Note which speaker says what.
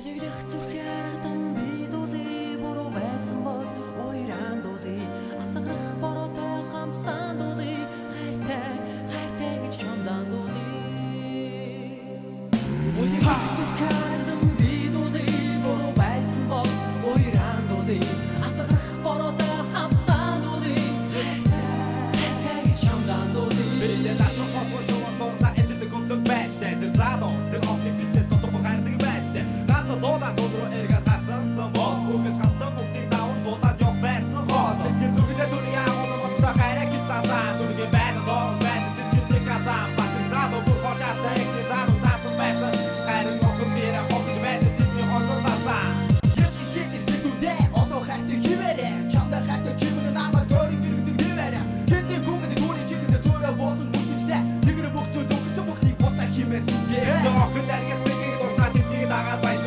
Speaker 1: Үлэгдэх зүрхээр дан бид үлээ буруу байсан бол ойран дулээ Асгарах бороотой хамстан дулээ хайртай хайртай гэж чондан дулээ Үлэгдэх зүрхээр дан бид үлээ буруу байсан бол ойран дулээ Асгарах